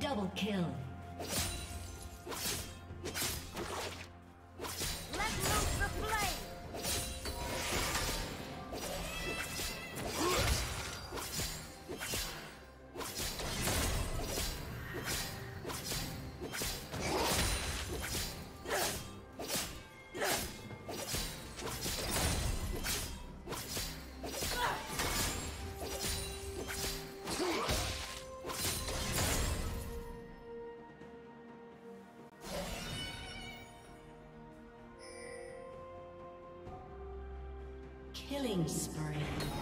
Double kill. Killing spree.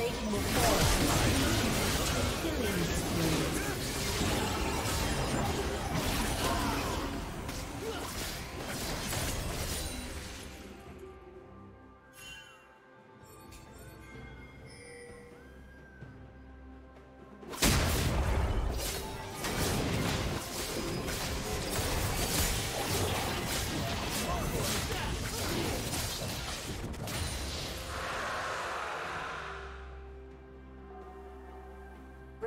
Satan will fall.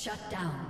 Shut down.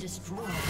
Destroyed.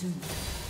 Soon.